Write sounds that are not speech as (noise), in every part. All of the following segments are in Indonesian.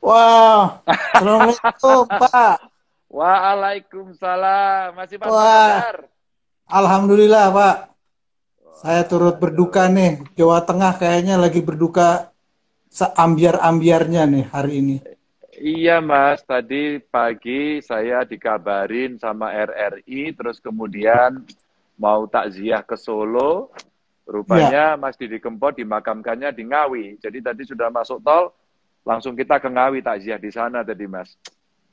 Wah, (laughs) Assalamualaikum Pak. Waalaikumsalam. Masih Pak Wah. Alhamdulillah Pak. Saya turut berduka nih. Jawa Tengah kayaknya lagi berduka seambiar-ambiarnya nih hari ini. Iya Mas, tadi pagi saya dikabarin sama RRI, terus kemudian mau takziah ke Solo, Rupanya ya. Mas Didi Kempot dimakamkannya di Ngawi. Jadi tadi sudah masuk tol, langsung kita ke Ngawi takziah di sana tadi Mas.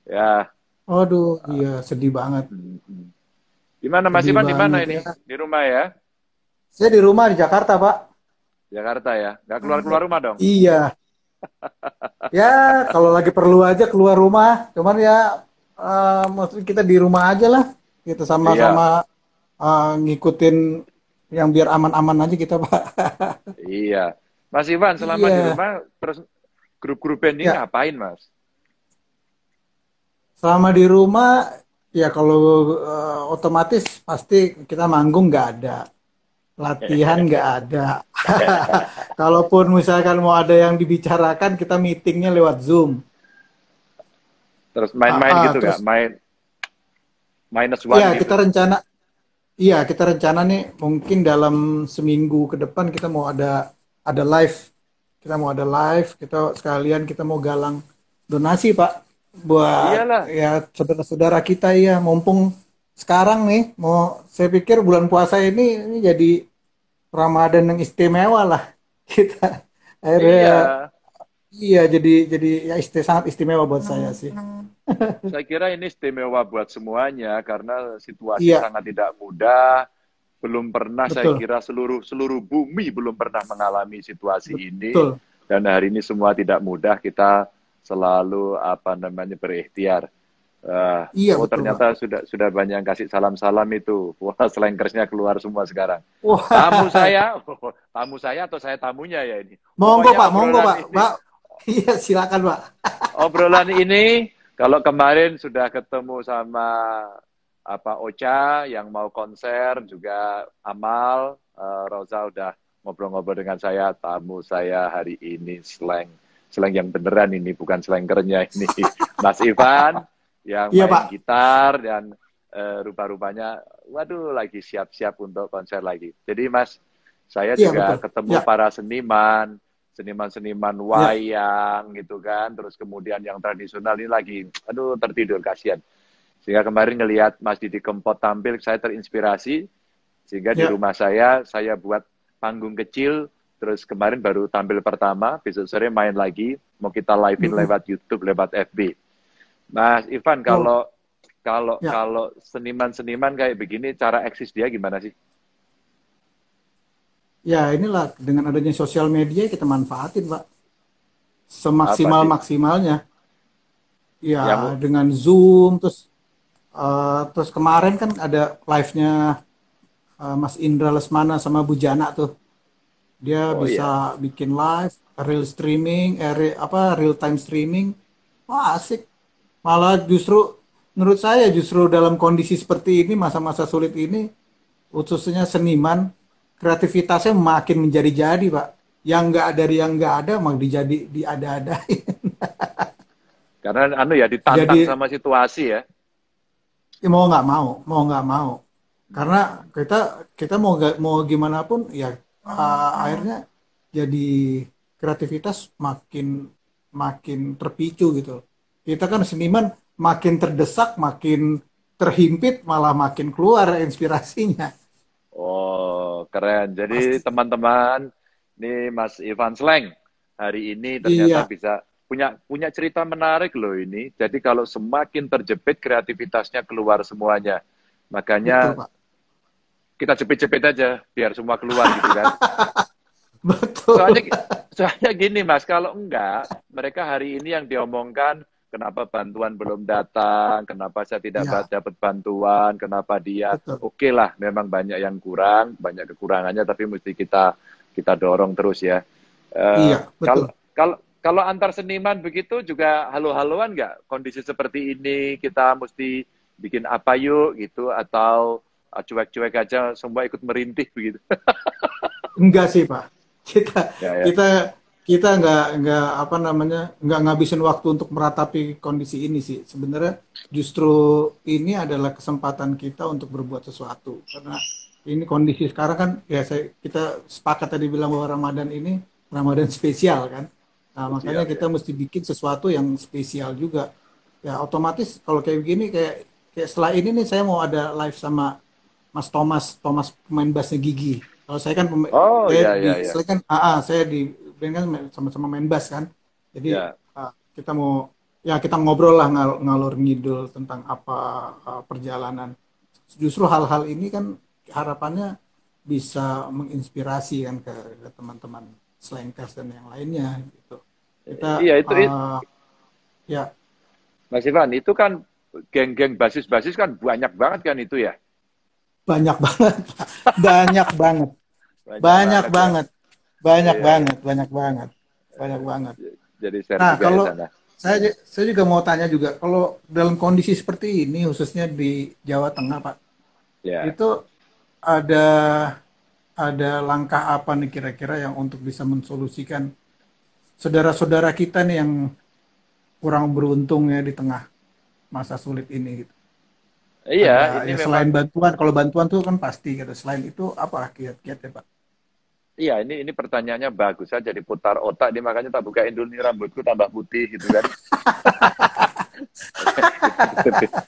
Ya. Aduh, iya sedih banget. Gimana Mas Iman di mana ini? Ya. Di rumah ya? Saya di rumah di Jakarta, Pak. Jakarta ya? Gak keluar-keluar rumah dong? Iya. (laughs) ya, kalau lagi perlu aja keluar rumah. Cuman ya, uh, maksudnya kita di rumah aja lah. Kita sama-sama iya. uh, ngikutin yang biar aman-aman aja kita pak (laughs) iya mas Ivan selama iya. di rumah terus grup-grup band ini ya. ngapain mas selama di rumah ya kalau uh, otomatis pasti kita manggung nggak ada latihan nggak ada (laughs) kalaupun misalkan mau ada yang dibicarakan kita meetingnya lewat zoom terus main-main uh, gitu nggak main minus one iya gitu. kita rencana Iya, kita rencana nih mungkin dalam seminggu ke depan kita mau ada ada live. Kita mau ada live, kita sekalian kita mau galang donasi, Pak, buat Iyalah. ya saudara-saudara kita ya, mumpung sekarang nih mau saya pikir bulan puasa ini ini jadi Ramadan yang istimewa lah (laughs) kita. Akhirnya iya, iya jadi jadi ya isti, sangat istimewa buat saya sih. Saya kira ini istimewa buat semuanya karena situasi yeah. sangat tidak mudah. Belum pernah Betul. saya kira seluruh seluruh bumi belum pernah mengalami situasi Betul. ini. Dan hari ini semua tidak mudah. Kita selalu apa namanya berikhtiar. Uh, iya, oh betul, ternyata Pak. sudah sudah banyak yang kasih salam-salam itu. (laughs) Wah, slankersnya keluar semua sekarang. Wah. Tamu saya, oh, (laughs) tamu saya atau saya tamunya ya ini. Monggo Pak, monggo Pak. Pak. (laughs) Iya, silakan Pak. obrolan ini kalau kemarin sudah ketemu sama apa Ocha yang mau konser juga Amal uh, Rosa udah ngobrol-ngobrol dengan saya tamu saya hari ini slang slang yang beneran ini bukan slankernya ini (laughs) Mas Ivan yang iya, main Pak. gitar dan uh, rupa-rupanya waduh lagi siap-siap untuk konser lagi. Jadi Mas saya iya, juga betul. ketemu ya. para seniman seniman-seniman ya. wayang ya. gitu kan terus kemudian yang tradisional ini lagi aduh tertidur kasihan sehingga kemarin ngelihat Mas Didi Kempot tampil saya terinspirasi. Sehingga ya. di rumah saya saya buat panggung kecil. Terus kemarin baru tampil pertama besok sore main lagi. Mau kita livein mm -hmm. lewat YouTube lewat FB Mas Ivan kalau oh. kalau ya. kalau seniman-seniman kayak begini cara eksis dia gimana sih? Ya inilah. Dengan adanya sosial media kita manfaatin pak. Semaksimal maksimalnya. Ya, ya dengan zoom terus uh, terus kemarin kan ada live nya uh, Mas Indra Lesmana sama Bu Jana tuh. Dia oh, bisa iya. bikin live real streaming eh, apa real time streaming. Wah asik. Malah justru menurut saya justru dalam kondisi seperti ini masa-masa sulit ini khususnya seniman kreativitasnya makin menjadi-jadi pak. Yang nggak dari yang nggak ada mak dijadi diada-adain. (laughs) Karena anu ya ditantang Jadi, sama situasi ya. Ya mau nggak mau mau nggak mau karena kita kita mau mau gimana pun ya uh, akhirnya jadi kreativitas makin makin terpicu gitu kita kan seniman makin terdesak makin terhimpit malah makin keluar inspirasinya Oh, keren. Jadi teman-teman, ini Mas Ivan Sleng hari ini ternyata iya. bisa punya punya cerita menarik loh ini. Jadi kalau semakin terjepit kreativitasnya keluar semuanya. Makanya Betul, kita jepit-jepit aja biar semua keluar gitu kan. (laughs) Betul. Soalnya, soalnya gini Mas, kalau enggak, mereka hari ini yang diomongkan kenapa bantuan belum datang, kenapa saya tidak ya. dapat bantuan, kenapa dia oke okay lah, memang banyak yang kurang, banyak kekurangannya, tapi mesti kita kita dorong terus ya. Uh, iya, betul. Kalau kalau kalau antar seniman begitu juga halo-haloan nggak? Kondisi seperti ini kita mesti bikin apa yuk gitu? Atau ah, cuek-cuek aja semua ikut merintih begitu? (laughs) Enggak sih pak, kita ya, ya. kita kita nggak nggak apa namanya nggak ngabisin waktu untuk meratapi kondisi ini sih. Sebenarnya justru ini adalah kesempatan kita untuk berbuat sesuatu. Karena ini kondisi sekarang kan ya saya kita sepakat tadi bilang bahwa Ramadan ini Ramadan spesial kan nah makanya kita ya. mesti bikin sesuatu yang spesial juga ya otomatis kalau kayak begini kayak kayak setelah ini nih saya mau ada live sama Mas Thomas Thomas pemain bassnya Gigi kalau saya kan pemain oh, saya iya, di, iya, iya. saya kan ah, ah saya di band kan sama-sama main bass kan jadi yeah. uh, kita mau ya kita ngobrol lah ngal ngalur ngidul tentang apa uh, perjalanan justru hal-hal ini kan harapannya bisa menginspirasi kan ke, teman-teman slankers dan yang lainnya gitu kita iya itu, uh, itu. ya Mas Ivan itu kan geng-geng basis-basis kan banyak banget kan itu ya banyak banget banyak banget banyak, banyak banget. Ya. Banyak yeah. banget, banyak banget, banyak banget. Jadi nah, kalau saya saya juga mau tanya juga kalau dalam kondisi seperti ini khususnya di Jawa Tengah Pak, yeah. itu ada ada langkah apa nih kira-kira yang untuk bisa mensolusikan saudara-saudara kita nih yang kurang beruntung ya di tengah masa sulit ini gitu. Iya, ada, ini ya, selain bantuan, kalau bantuan tuh kan pasti gitu. Selain itu apa kiat-kiatnya Pak? Iya, ini ini pertanyaannya bagus. Jadi putar otak, ini makanya tak bukain dulu nih rambutku tambah putih gitu kan. (laughs)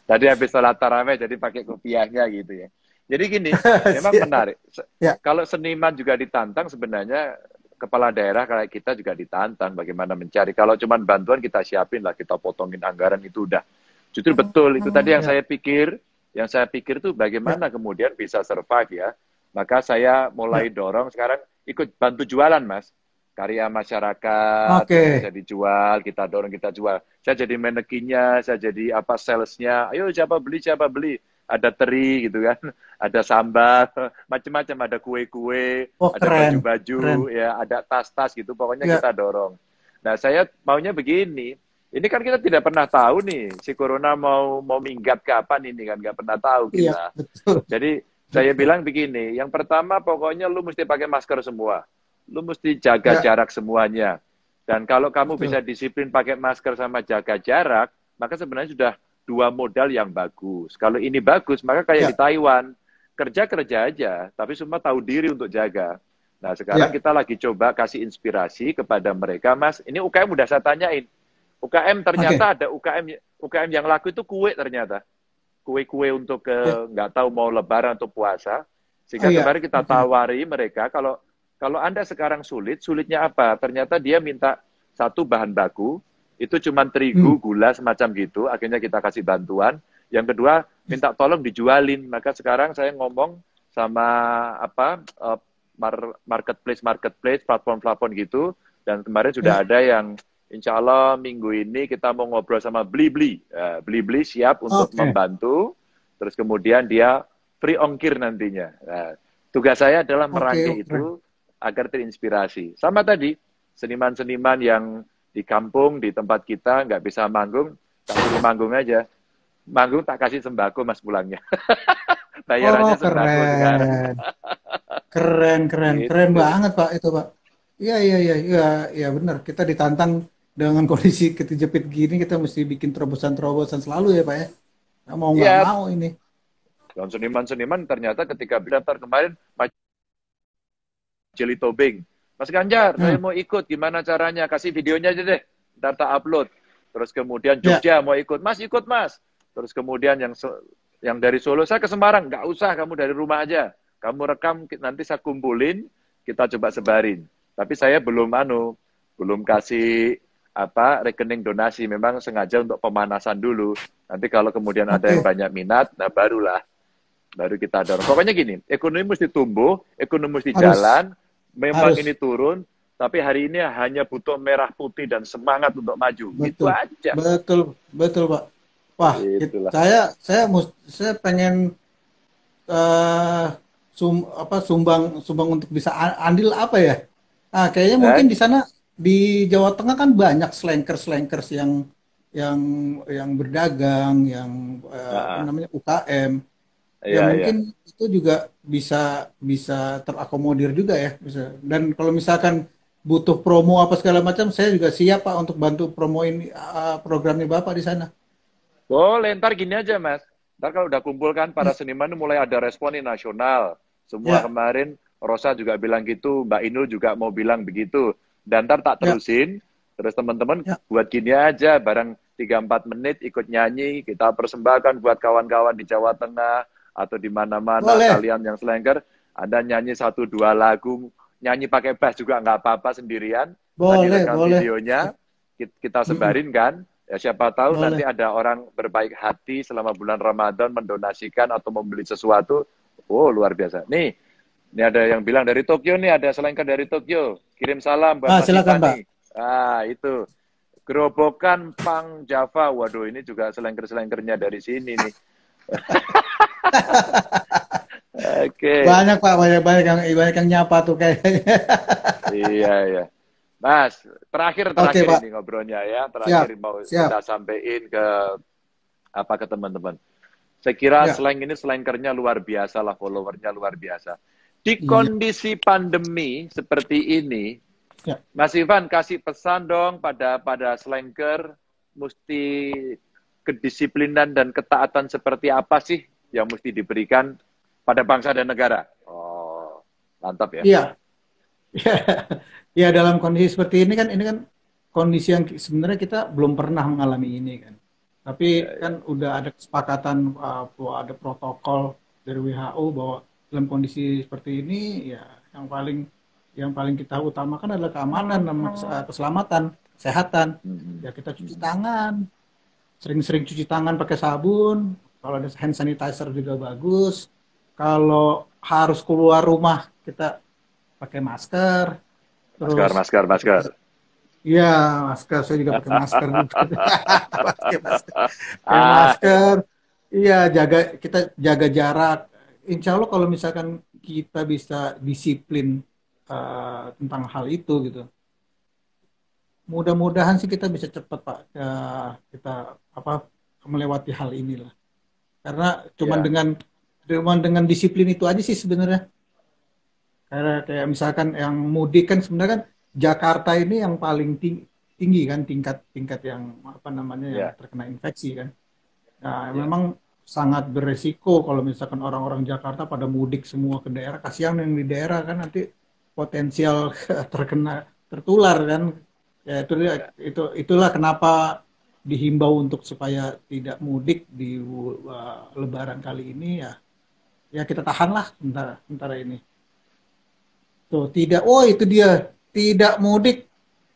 Tadi habis sholat taraweh jadi pakai kopiahnya gitu ya. Jadi gini, (laughs) memang menarik. Ya. Kalau seniman juga ditantang sebenarnya kepala daerah kayak kita juga ditantang bagaimana mencari. Kalau cuma bantuan kita siapin lah, kita potongin anggaran itu udah. Justru betul itu tadi yang ya. saya pikir, yang saya pikir tuh bagaimana ya. kemudian bisa survive ya. Maka saya mulai ya. dorong sekarang ikut bantu jualan mas karya masyarakat okay. bisa dijual kita dorong kita jual saya jadi manekinnya saya jadi apa salesnya ayo siapa beli siapa beli ada teri gitu kan (laughs) ada sambal (laughs) macam-macam ada kue-kue oh, ada baju-baju ya ada tas-tas gitu pokoknya yeah. kita dorong nah saya maunya begini ini kan kita tidak pernah tahu nih si corona mau mau minggat kapan ini kan nggak pernah tahu iya, kita. Yeah, Jadi saya bilang begini, yang pertama pokoknya lu mesti pakai masker semua. Lu mesti jaga ya. jarak semuanya. Dan kalau kamu Betul. bisa disiplin pakai masker sama jaga jarak, maka sebenarnya sudah dua modal yang bagus. Kalau ini bagus, maka kayak ya. di Taiwan, kerja-kerja aja, tapi semua tahu diri untuk jaga. Nah, sekarang ya. kita lagi coba kasih inspirasi kepada mereka, Mas. Ini UKM udah saya tanyain. UKM ternyata okay. ada UKM UKM yang laku itu kue ternyata kue-kue untuk ke ya. nggak tahu mau lebaran atau puasa. Sehingga oh, iya. kemarin kita tawari mereka kalau kalau Anda sekarang sulit, sulitnya apa? Ternyata dia minta satu bahan baku, itu cuma terigu, hmm. gula semacam gitu, akhirnya kita kasih bantuan. Yang kedua, minta tolong dijualin. Maka sekarang saya ngomong sama apa uh, marketplace marketplace platform-platform gitu dan kemarin sudah ya. ada yang Insya Allah minggu ini kita mau ngobrol sama Blibli. Uh, Blibli siap untuk okay. membantu. Terus kemudian dia free ongkir nantinya. Nah, tugas saya adalah merangkai okay, itu agar terinspirasi. Sama tadi, seniman-seniman yang di kampung, di tempat kita nggak bisa manggung, tak suruh manggung aja. Manggung tak kasih sembako mas pulangnya. (laughs) Bayarannya oh, sembako sekarang. keren, keren, gitu. keren banget pak itu pak. Iya, iya, iya, iya, iya benar. Kita ditantang dengan (laughs) kondisi ketijepit gini kita mesti bikin terobosan-terobosan selalu ya Pak ya. Nah, mau nggak ya. mau ini. Dan seniman-seniman ternyata ketika daftar kemarin Jeli Tobing. Mas Ganjar, hmm. saya mau ikut. Gimana caranya? Kasih videonya aja deh. Ntar tak upload. Terus kemudian ya. Jogja ya. mau ikut. Mas ikut mas. Terus kemudian yang yang dari Solo, saya ke Semarang. Nggak usah, kamu dari rumah aja. Kamu rekam, nanti saya kumpulin, kita coba sebarin. Tapi saya belum anu, belum kasih apa rekening donasi memang sengaja untuk pemanasan dulu. Nanti kalau kemudian ada yang banyak minat, nah barulah baru kita dorong. Pokoknya gini, ekonomi mesti tumbuh, ekonomi mesti harus, jalan. Memang harus. ini turun, tapi hari ini hanya butuh merah putih dan semangat untuk maju. Betul, Itu aja. Betul, betul pak. Wah, Itulah. saya saya saya pengen uh, sum, apa sumbang sumbang untuk bisa andil apa ya? Ah, kayaknya eh? mungkin di sana di Jawa Tengah kan banyak slankers-slankers yang yang yang berdagang, yang uh, apa namanya UKM. Ya, ya mungkin ya. itu juga bisa bisa terakomodir juga ya bisa. Dan kalau misalkan butuh promo apa segala macam, saya juga siap Pak untuk bantu promoin uh, programnya Bapak di sana. Boleh, ntar gini aja Mas. Ntar kalau udah kumpul kan para seniman mulai ada respon nih nasional. Semua ya. kemarin Rosa juga bilang gitu, Mbak Inul juga mau bilang begitu. Dan ntar tak ya. terusin, ya. terus teman-teman ya. buat gini aja, barang 3-4 menit ikut nyanyi, kita persembahkan buat kawan-kawan di Jawa Tengah, atau di mana-mana kalian yang selengker, Anda nyanyi satu dua lagu, nyanyi pakai bass juga nggak apa-apa sendirian. Boleh, boleh. videonya kita sebarin kan. Ya siapa tahu boleh. nanti ada orang berbaik hati selama bulan Ramadan mendonasikan atau membeli sesuatu. Oh, luar biasa. Nih, ini ada yang bilang dari Tokyo nih, ada selengker dari Tokyo. Kirim salam buat ah, silakan, Pak. Ah, itu. Gerobokan Pang Java. Waduh, ini juga selengker-selengkernya dari sini nih. (laughs) Oke. Okay. Banyak Pak, banyak banyak yang banyak yang nyapa tuh kayaknya. iya iya. Mas, terakhir terakhir okay, ini ngobrolnya ya, terakhir siap, mau siap. kita sampaikan ke apa ke teman-teman. Saya kira ya. selain ini selengkernya luar biasa lah, followernya luar biasa. Di iya. kondisi ya. pandemi seperti ini, ya. Mas Ivan kasih pesan dong pada pada selengker mesti kedisiplinan dan ketaatan seperti apa sih yang mesti diberikan pada bangsa dan negara? Oh, mantap ya. Iya. (laughs) ya dalam kondisi seperti ini kan ini kan kondisi yang sebenarnya kita belum pernah mengalami ini kan. Tapi ya, ya. kan udah ada kesepakatan uh, bahwa ada protokol dari WHO bahwa dalam kondisi seperti ini ya yang paling yang paling kita utamakan adalah keamanan dan keselamatan, kesehatan. Hmm. Ya kita cuci tangan, sering-sering cuci tangan pakai sabun, kalau ada hand sanitizer juga bagus. Kalau harus keluar rumah kita pakai masker. Terus, masker, masker, masker. Iya, masker. Saya juga pakai masker. (laughs) pakai masker. Pakai masker. Iya, jaga kita jaga jarak. Insya Allah kalau misalkan kita bisa disiplin uh, tentang hal itu gitu, mudah-mudahan sih kita bisa cepat pak ya, kita apa melewati hal inilah karena cuman yeah. dengan cuman dengan disiplin itu aja sih sebenarnya karena kayak misalkan yang mudik kan sebenarnya kan Jakarta ini yang paling tinggi, tinggi kan tingkat tingkat yang apa namanya yeah. yang terkena infeksi kan nah yeah. memang sangat beresiko kalau misalkan orang-orang Jakarta pada mudik semua ke daerah kasihan yang di daerah kan nanti potensial (laughs) terkena tertular kan ya itu itu itulah kenapa dihimbau untuk supaya tidak mudik di uh, Lebaran kali ini ya ya kita tahanlah sementara sementara ini. Tuh tidak oh itu dia tidak mudik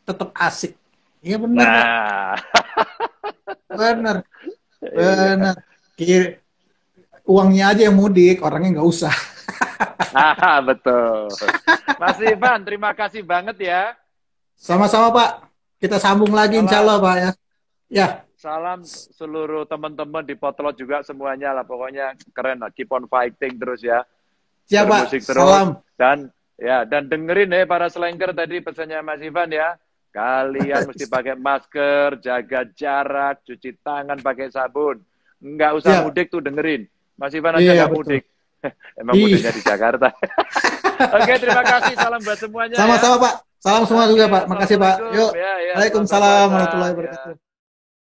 tetap asik. Iya benar nah. benar. (laughs) Benar. Kira, uangnya aja yang mudik orangnya nggak usah. (laughs) Ah betul. Mas Ivan terima kasih banget ya. Sama-sama Pak. Kita sambung lagi Salam. insya Allah Pak ya. Ya. Salam seluruh teman-teman di Potlot juga semuanya lah. Pokoknya keren lah. Keep on fighting terus ya. Siap Pak. Terus. Salam. Dan ya dan dengerin ya para selengker tadi pesannya Mas Ivan ya. Kalian mesti pakai masker, jaga jarak, cuci tangan pakai sabun. Enggak usah ya. mudik tuh dengerin. Mas Ivan aja nggak mudik. (laughs) Emang mudiknya di Jakarta. (laughs) Oke, terima kasih. Salam buat semuanya. Sama-sama, ya. Pak. Salam semua juga Pak. Makasih Pak. Yuk. Ya, ya, Waalaikumsalam warahmatullahi wabarakatuh.